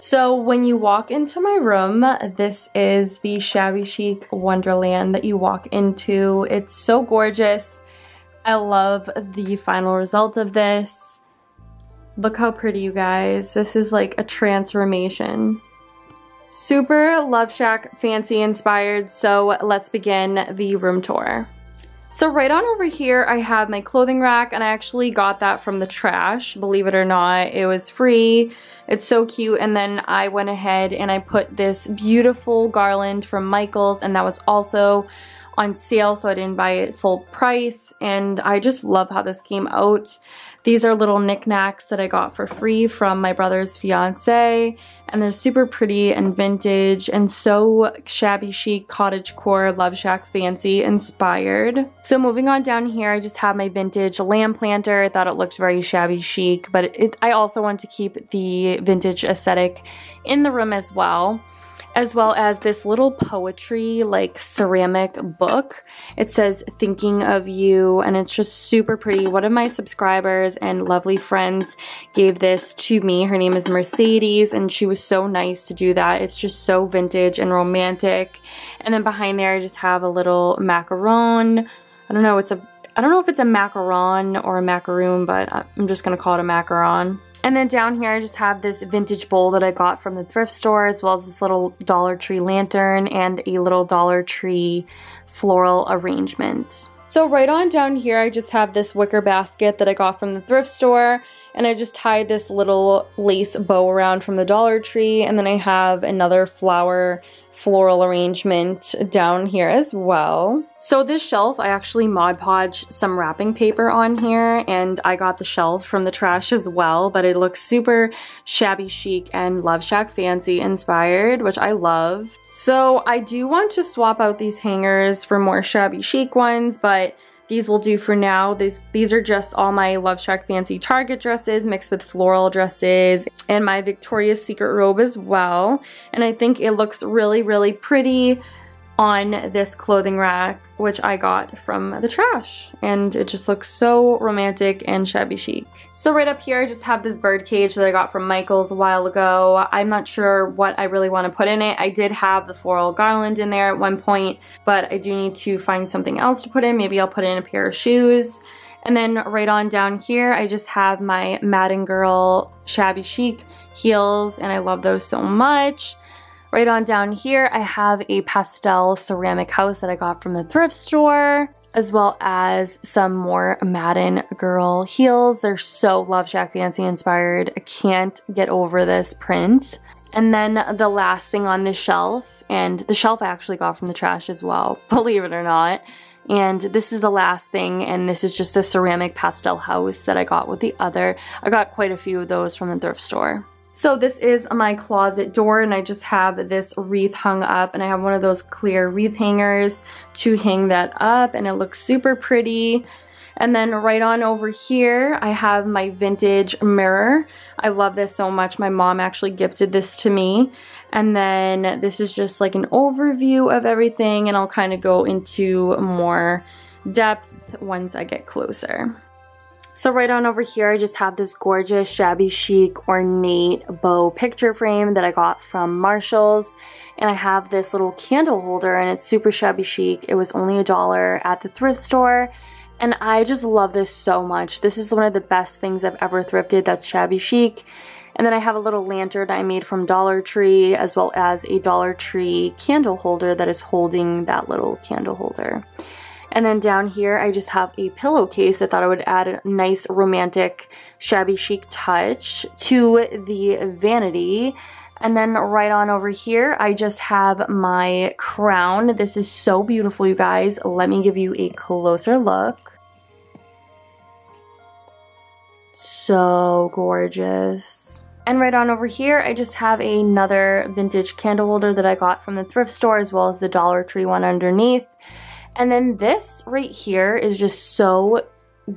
So when you walk into my room, this is the shabby chic wonderland that you walk into. It's so gorgeous. I love the final result of this. Look how pretty you guys. This is like a transformation. Super Love Shack fancy inspired, so let's begin the room tour. So right on over here, I have my clothing rack and I actually got that from the trash, believe it or not. It was free. It's so cute. And then I went ahead and I put this beautiful garland from Michaels and that was also on sale so I didn't buy it full price and I just love how this came out. These are little knickknacks that I got for free from my brother's fiance and they're super pretty and vintage and so shabby chic cottage core love shack fancy inspired. So moving on down here I just have my vintage lamp planter. I thought it looked very shabby chic but it, I also want to keep the vintage aesthetic in the room as well as well as this little poetry like ceramic book. It says thinking of you and it's just super pretty. One of my subscribers and lovely friends gave this to me. Her name is Mercedes and she was so nice to do that. It's just so vintage and romantic. And then behind there I just have a little macaron. I don't know, it's a I don't know if it's a macaron or a macaroon, but uh, I'm just gonna call it a macaron. And then down here I just have this vintage bowl that I got from the thrift store as well as this little Dollar Tree lantern and a little Dollar Tree floral arrangement. So right on down here I just have this wicker basket that I got from the thrift store and I just tied this little lace bow around from the Dollar Tree and then I have another flower floral arrangement down here as well. So this shelf, I actually Mod Podged some wrapping paper on here and I got the shelf from the trash as well, but it looks super shabby chic and Love Shack fancy inspired, which I love. So I do want to swap out these hangers for more shabby chic ones, but these will do for now. These, these are just all my Love Shack Fancy Target dresses mixed with floral dresses and my Victoria's Secret robe as well. And I think it looks really, really pretty on this clothing rack, which I got from the trash. And it just looks so romantic and shabby chic. So right up here, I just have this bird cage that I got from Michaels a while ago. I'm not sure what I really want to put in it. I did have the floral garland in there at one point, but I do need to find something else to put in. Maybe I'll put in a pair of shoes. And then right on down here, I just have my Madden Girl Shabby Chic heels, and I love those so much. Right on down here, I have a pastel ceramic house that I got from the thrift store as well as some more Madden Girl heels. They're so Love Shack Fancy inspired. I can't get over this print. And then the last thing on this shelf, and the shelf I actually got from the trash as well, believe it or not. And this is the last thing, and this is just a ceramic pastel house that I got with the other. I got quite a few of those from the thrift store. So this is my closet door and I just have this wreath hung up and I have one of those clear wreath hangers to hang that up and it looks super pretty. And then right on over here, I have my vintage mirror. I love this so much. My mom actually gifted this to me. And then this is just like an overview of everything and I'll kind of go into more depth once I get closer. So right on over here, I just have this gorgeous shabby chic ornate bow picture frame that I got from Marshall's. And I have this little candle holder and it's super shabby chic. It was only a dollar at the thrift store. And I just love this so much. This is one of the best things I've ever thrifted that's shabby chic. And then I have a little lantern I made from Dollar Tree as well as a Dollar Tree candle holder that is holding that little candle holder. And then down here, I just have a pillowcase. I thought I would add a nice romantic shabby chic touch to the vanity. And then right on over here, I just have my crown. This is so beautiful, you guys. Let me give you a closer look. So gorgeous. And right on over here, I just have another vintage candle holder that I got from the thrift store as well as the Dollar Tree one underneath. And then this right here is just so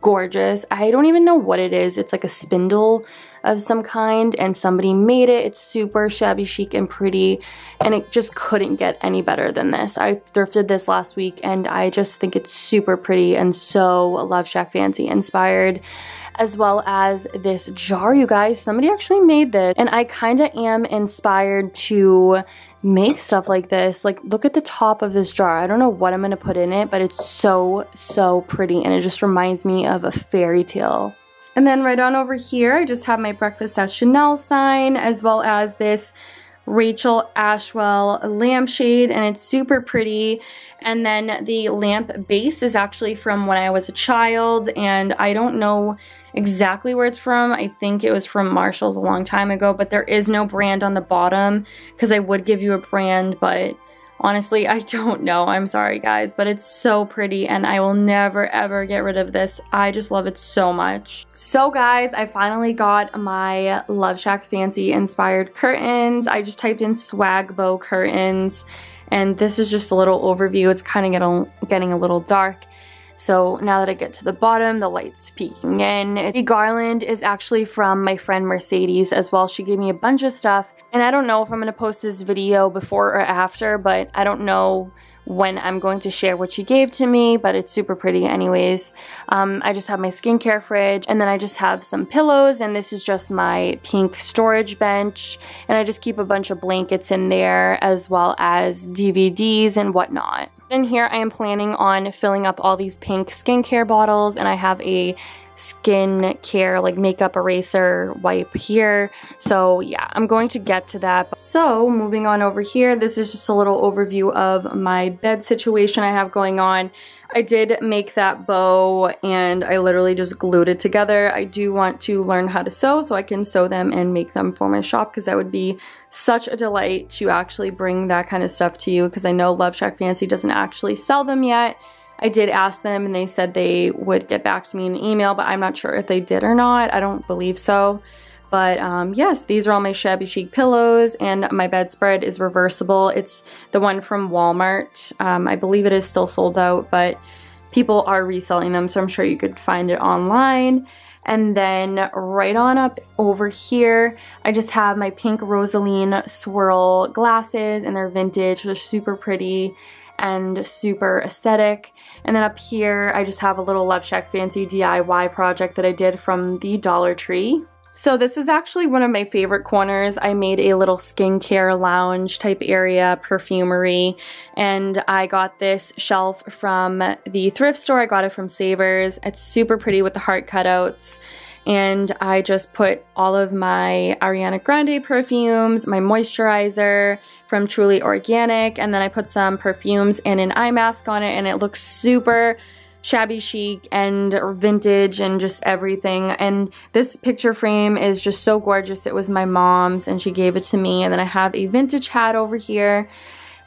gorgeous. I don't even know what it is. It's like a spindle of some kind and somebody made it. It's super shabby chic and pretty and it just couldn't get any better than this. I thrifted this last week and I just think it's super pretty and so Love Shack Fancy inspired. as well as this jar, you guys. Somebody actually made this, and I kind of am inspired to make stuff like this. Like, look at the top of this jar. I don't know what I'm going to put in it, but it's so, so pretty, and it just reminds me of a fairy tale. And then right on over here, I just have my Breakfast at Chanel sign, as well as this Rachel Ashwell lampshade and it's super pretty and then the lamp base is actually from when I was a child and I don't know exactly where it's from. I think it was from Marshall's a long time ago but there is no brand on the bottom because I would give you a brand but Honestly, I don't know. I'm sorry, guys, but it's so pretty and I will never ever get rid of this. I just love it so much. So, guys, I finally got my Love Shack Fancy inspired curtains. I just typed in swag bow curtains and this is just a little overview. It's kind of getting, getting a little dark. So now that I get to the bottom, the light's peeking in. The garland is actually from my friend Mercedes as well. She gave me a bunch of stuff and I don't know if I'm to post this video before or after, but I don't know when I'm going to share what she gave to me, but it's super pretty anyways. Um, I just have my skincare fridge, and then I just have some pillows, and this is just my pink storage bench, and I just keep a bunch of blankets in there, as well as DVDs and whatnot. In here, I am planning on filling up all these pink skincare bottles, and I have a skin care like makeup eraser wipe here. So yeah I'm going to get to that. So moving on over here this is just a little overview of my bed situation I have going on I did make that bow and I literally just glued it together. I do want to learn how to sew so I can sew them and make them for my shop because that would be such a delight to actually bring that kind of stuff to you because I know Love Shack Fancy doesn't actually sell them yet I did ask them and they said they would get back to me in an email, but I'm not sure if they did or not. I don't believe so. But um, yes, these are all my shabby chic pillows and my bedspread is reversible. It's the one from Walmart. Um, I believe it is still sold out, but people are reselling them, so I'm sure you could find it online. And then right on up over here, I just have my pink Rosaline swirl glasses and they're vintage. They're super pretty and super aesthetic. And then up here, I just have a little Love Shack Fancy DIY project that I did from the Dollar Tree. So this is actually one of my favorite corners. I made a little skincare lounge type area, perfumery, and I got this shelf from the thrift store. I got it from Savers. It's super pretty with the heart cutouts and I just put all of my Ariana Grande perfumes, my moisturizer from Truly Organic, and then I put some perfumes and an eye mask on it, and it looks super shabby chic and vintage and just everything. And this picture frame is just so gorgeous. It was my mom's, and she gave it to me. And then I have a vintage hat over here.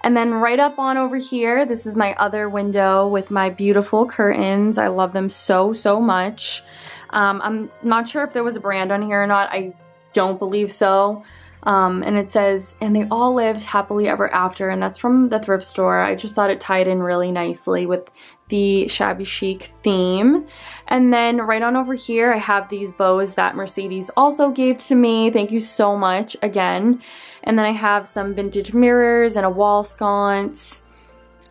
And then right up on over here, this is my other window with my beautiful curtains. I love them so, so much. Um, I'm not sure if there was a brand on here or not. I don't believe so. Um, and it says, and they all lived happily ever after, and that's from the thrift store. I just thought it tied in really nicely with the shabby chic theme. And then right on over here, I have these bows that Mercedes also gave to me. Thank you so much again. And then I have some vintage mirrors and a wall sconce.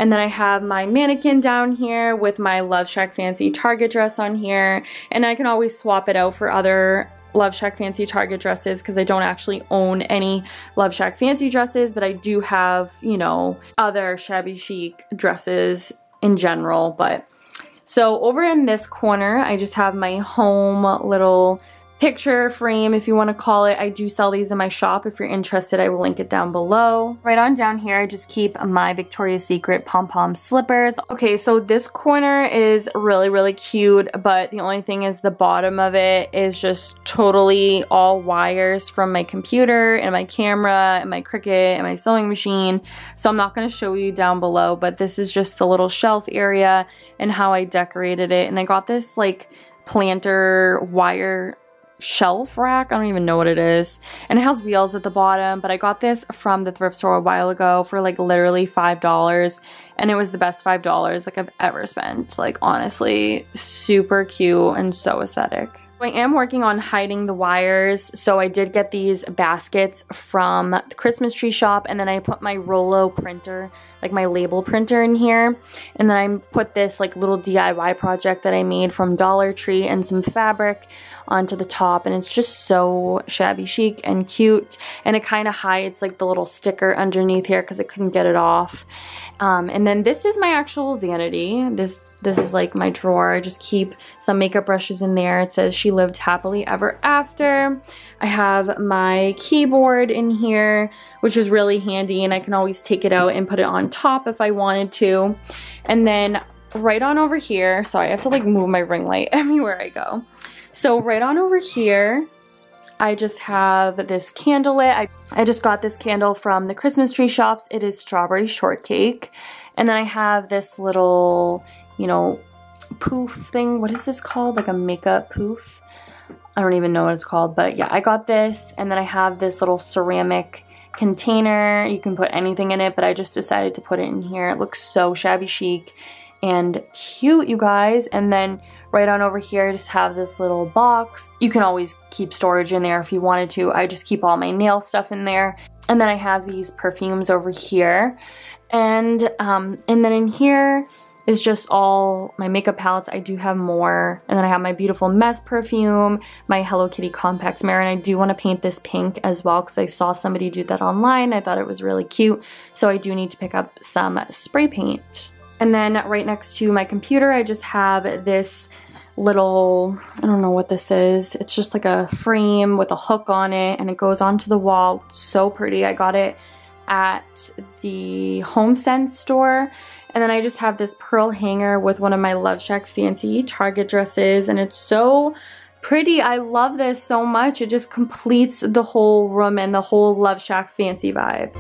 And then I have my mannequin down here with my Love Shack Fancy Target dress on here. And I can always swap it out for other Love Shack Fancy Target dresses because I don't actually own any Love Shack Fancy dresses, but I do have, you know, other shabby chic dresses in general. But so over in this corner, I just have my home little picture frame if you want to call it. I do sell these in my shop. If you're interested, I will link it down below. Right on down here, I just keep my Victoria's Secret pom-pom slippers. Okay, so this corner is really, really cute, but the only thing is the bottom of it is just totally all wires from my computer and my camera and my Cricut and my sewing machine. So I'm not going to show you down below, but this is just the little shelf area and how I decorated it. And I got this like planter wire shelf rack. I don't even know what it is. And it has wheels at the bottom, but I got this from the thrift store a while ago for like literally $5 and it was the best $5 like I've ever spent. Like honestly, super cute and so aesthetic. I am working on hiding the wires, so I did get these baskets from the Christmas tree shop, and then I put my Rollo printer, like my label printer in here, and then I put this like little DIY project that I made from Dollar Tree and some fabric onto the top, and it's just so shabby chic and cute, and it kind of hides like the little sticker underneath here because I couldn't get it off. Um, and then this is my actual vanity. This this is like my drawer. I just keep some makeup brushes in there. It says she lived happily ever after. I have my keyboard in here, which is really handy and I can always take it out and put it on top if I wanted to. And then right on over here, sorry, I have to like move my ring light everywhere I go. So right on over here, I just have this candle lit. I, I just got this candle from the Christmas tree shops. It is strawberry shortcake. And then I have this little, you know, poof thing. What is this called? Like a makeup poof? I don't even know what it's called, but yeah, I got this. And then I have this little ceramic container. You can put anything in it, but I just decided to put it in here. It looks so shabby chic and cute, you guys. And then Right on over here, I just have this little box. You can always keep storage in there if you wanted to. I just keep all my nail stuff in there. And then I have these perfumes over here. And, um, and then in here is just all my makeup palettes. I do have more. And then I have my beautiful Mess perfume, my Hello Kitty Compact Mirror, and I do want to paint this pink as well because I saw somebody do that online. I thought it was really cute. So I do need to pick up some spray paint. And then right next to my computer, I just have this little, I don't know what this is. It's just like a frame with a hook on it and it goes onto the wall. It's so pretty. I got it at the HomeSense store. And then I just have this pearl hanger with one of my Love Shack fancy Target dresses and it's so pretty. I love this so much. It just completes the whole room and the whole Love Shack fancy vibe.